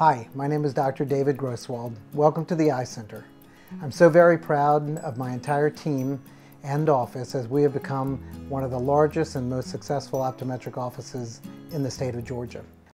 Hi, my name is Dr. David Grosswald. Welcome to the Eye Center. I'm so very proud of my entire team and office as we have become one of the largest and most successful optometric offices in the state of Georgia.